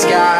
sky.